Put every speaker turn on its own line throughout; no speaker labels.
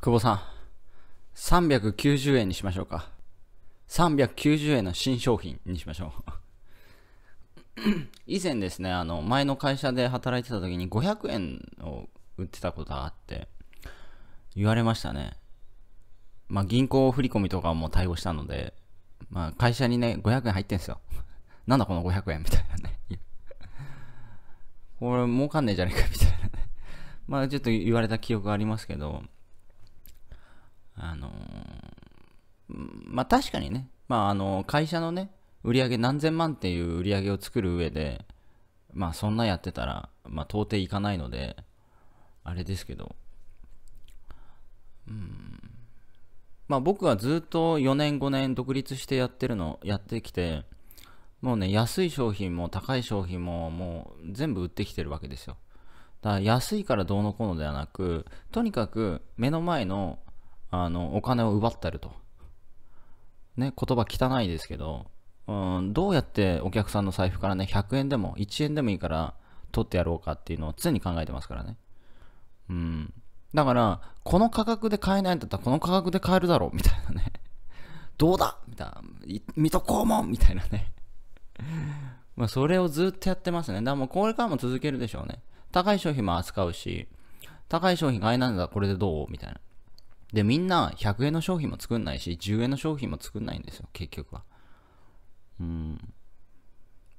久保さん、390円にしましょうか。390円の新商品にしましょう。以前ですね、あの、前の会社で働いてた時に500円を売ってたことがあって、言われましたね。まあ、銀行振込とかも対応したので、まあ、会社にね、500円入ってんすよ。なんだこの500円みたいなね。これ儲かんねえじゃねえかみたいなね。まあ、ちょっと言われた記憶がありますけど、あのまあ確かにね、まああの、会社のね、売り上げ何千万っていう売り上げを作る上で、まあそんなやってたら、まあ到底いかないので、あれですけど、うん、まあ僕はずっと4年5年独立してやってるの、やってきて、もうね、安い商品も高い商品ももう全部売ってきてるわけですよ。だから安いからどうのこうのではなく、とにかく目の前のあのお金を奪ったると。ね、言葉汚いですけど、うん、どうやってお客さんの財布からね、100円でも1円でもいいから取ってやろうかっていうのを常に考えてますからね。うん。だから、この価格で買えないんだったらこの価格で買えるだろうみたいなね。どうだ？みたいな。水戸黄門みたいなね。まあ、それをずっとやってますね。だからもうこれからも続けるでしょうね。高い商品も扱うし、高い商品買えないんだこれでどう？みたいな。で、みんな100円の商品も作んないし、10円の商品も作んないんですよ、結局は。うん。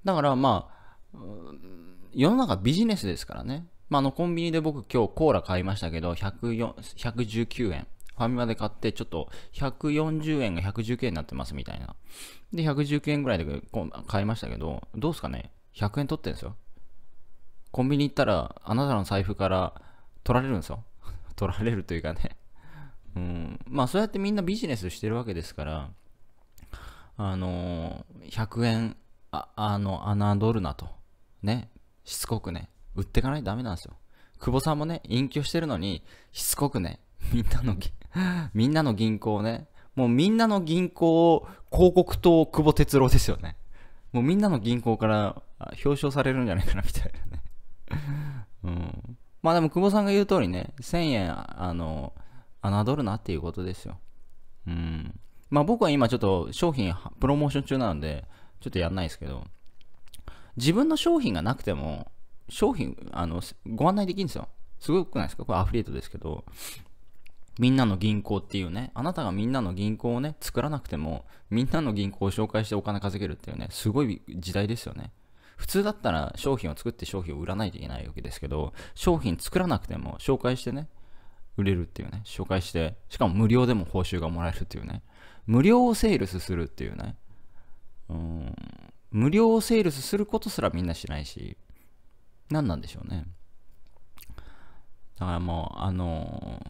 だからまあ、世の中ビジネスですからね。まあ、あの、コンビニで僕今日コーラ買いましたけど、119円。ファミマで買って、ちょっと140円が119円になってますみたいな。で、119円ぐらいで買いましたけど、どうすかね ?100 円取ってんですよ。コンビニ行ったら、あなたの財布から取られるんですよ。取られるというかねうん、まあそうやってみんなビジネスしてるわけですから、あのー、100円、あ、あの、侮るなと。ね。しつこくね。売ってかないとダメなんですよ。久保さんもね、隠居してるのに、しつこくね、みんなの、みんなの銀行ね、もうみんなの銀行、広告塔久保哲郎ですよね。もうみんなの銀行から表彰されるんじゃないかな、みたいなね。うん。まあでも久保さんが言う通りね、1000円、あの、侮るなっていうことですよ。うん。まあ僕は今ちょっと商品プロモーション中なので、ちょっとやんないですけど、自分の商品がなくても、商品、あの、ご案内できるんですよ。すごくないですか？これアフリエイトですけど、みんなの銀行っていうね、あなたがみんなの銀行をね、作らなくても、みんなの銀行を紹介してお金稼げるっていうね、すごい時代ですよね。普通だったら商品を作って商品を売らないといけないわけですけど、商品作らなくても紹介してね、売れるっていうね、紹介して、しかも無料でも報酬がもらえるっていうね、無料をセールスするっていうね、うん、無料をセールスすることすらみんなしないし、何なんでしょうね。だからもう、あの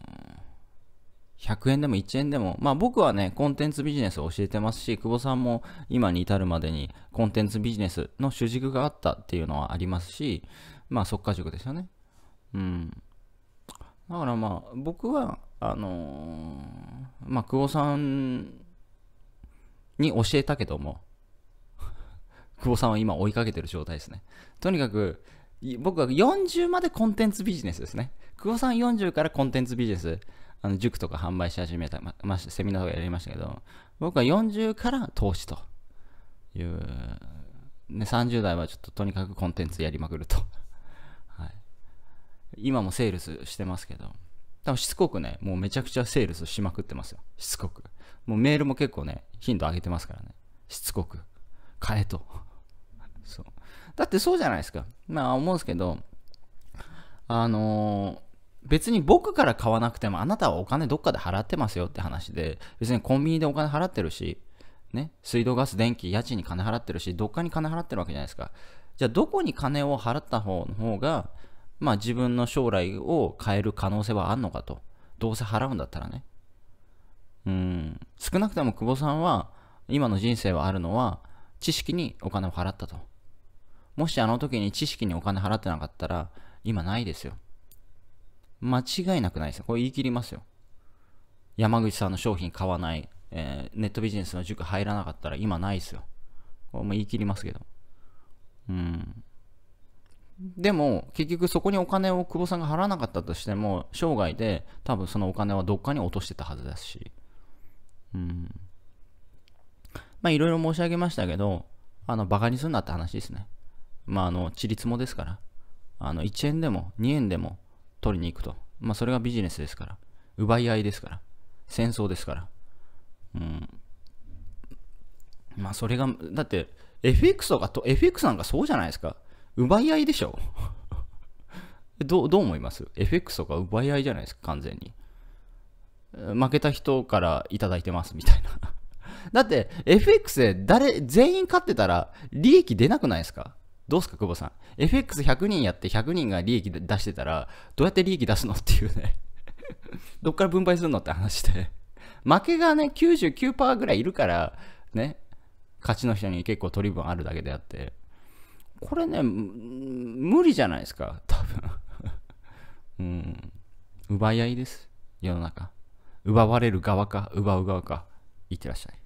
ー、100円でも1円でも、まあ僕はね、コンテンツビジネスを教えてますし、久保さんも今に至るまでにコンテンツビジネスの主軸があったっていうのはありますし、まあ即価塾ですよね。うん。だからまあ、僕は、あのー、まあ、久保さんに教えたけども、久保さんは今追いかけてる状態ですね。とにかく、僕は40までコンテンツビジネスですね。久保さん40からコンテンツビジネス、あの塾とか販売し始めた、ま、まセミナーとかやりましたけど、僕は40から投資という、ね、30代はちょっととにかくコンテンツやりまくると。今もセールスしてますけど、多分しつこくね、もうめちゃくちゃセールスしまくってますよ。しつこく。もうメールも結構ね、頻度上げてますからね。しつこく。買えと。そう。だってそうじゃないですか。まあ思うんですけど、あのー、別に僕から買わなくてもあなたはお金どっかで払ってますよって話で、別にコンビニでお金払ってるし、ね、水道ガス、電気、家賃に金払ってるし、どっかに金払ってるわけじゃないですか。じゃあどこに金を払った方の方が、まあ自分の将来を変える可能性はあんのかと。どうせ払うんだったらね。うん。少なくとも久保さんは、今の人生はあるのは、知識にお金を払ったと。もしあの時に知識にお金払ってなかったら、今ないですよ。間違いなくないですよ。これ言い切りますよ。山口さんの商品買わない、えー、ネットビジネスの塾入らなかったら今ないですよ。これも言い切りますけど。うん。でも、結局そこにお金を久保さんが払わなかったとしても、生涯で多分そのお金はどっかに落としてたはずですし。うん。まあ、いろいろ申し上げましたけど、あの、バカにすんなって話ですね。まあ、あの、ちりつもですから。あの、1円でも2円でも取りに行くと。まあ、それがビジネスですから。奪い合いですから。戦争ですから。うん。まあ、それが、だって、FX とかと、FX なんかそうじゃないですか。奪い合いでしょ？どどう思います ?FX とか奪い合いじゃないですか、完全に。負けた人からいただいてますみたいな。だって、FX で誰、全員勝ってたら利益出なくないですか？どうすか、久保さん。FX100 人やって100人が利益出してたら、どうやって利益出すのっていうね。どっから分配するのって話で。負けがね、99%ぐらいいるから、ね、勝ちの人に結構取り分あるだけであって、これね、無理じゃないですか、多分 うん。奪い合いです、世の中。奪われる側か、奪う側か。いってらっしゃい。